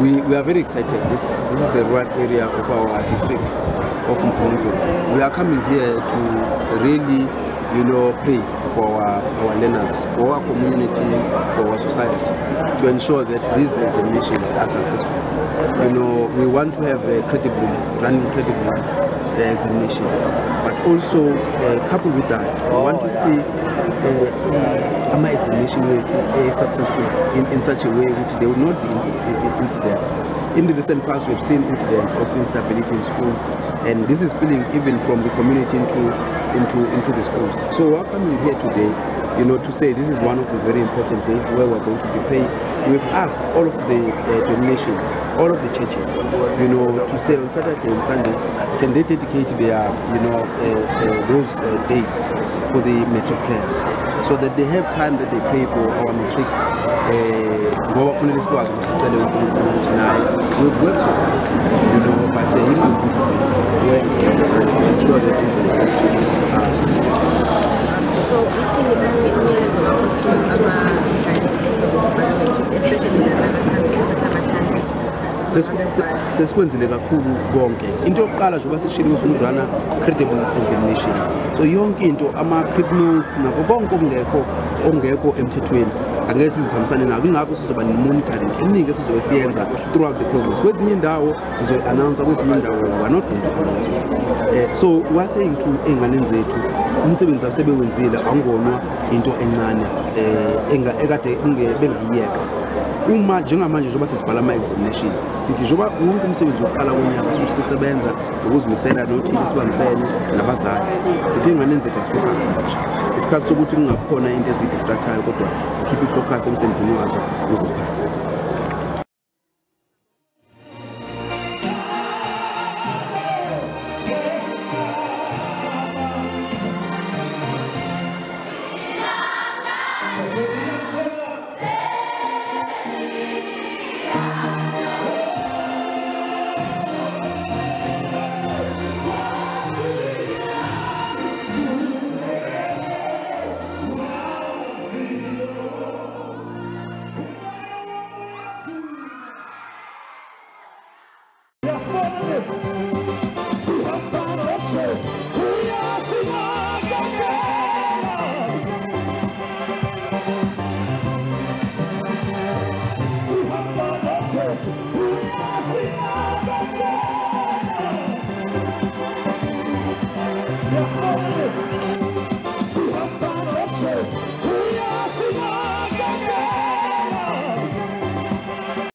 we, we are very excited. This this is a rural area of our district of Mpungu. We are coming here to really, you know, pray for our, our learners, for our community, for our society, to ensure that these examinations are successful. You know, we want to have a credible, running credible uh, examinations, but also uh, coupled with that, we want to see uh, AMA examination wethu uh, successful in, in such a way that there will not be inci- incidents. In the recent past, we've seen incidents of instability in schools, and this is spilling even from the community into into into the schools. So we're coming here today, you know, to say this is one of the very important days where we're going to be praying. We've asked all of the uh, denomination, all of the churches, you know, to say on Saturday and Sunday, can they dedicate their, you know, uh, uh, those uh, days for the matric prayers, so that they have time that they pray for our matric. Uh, ngoba we've worked so far you know sesikwenzile kakhulu konke. Into yokuqala njengoba sishilo ufuna ukurana credible examination. So yonke into ama-crip notes nako konke okungekho okungekho emthethweni angeke sizihambisane nako. Ingakho sizoba ne-monitoring eningi esizobe siyenza throughout the province kwezinye indawo sizoyi-announce kwezinye indawo we not going to announce it. Um so wasaying to ey'nganeni zethu umsebenzi asebewenzile angonwa into encane um ekade bengayiyeka uma njengamanje njengoba sesibhala ama-examination sithi njengoba wonke umsebenzi wokuqala konyaka susisebenza ngokuzimisela nothisi sibambisene nabazali sithi ey'nganeni zethu asifocus manje isikhathi sokuthi kungakhona into eziyi-distractayo kodwa sikhiphe ifocus emsebenzini wazo ukuze ziphase Yes,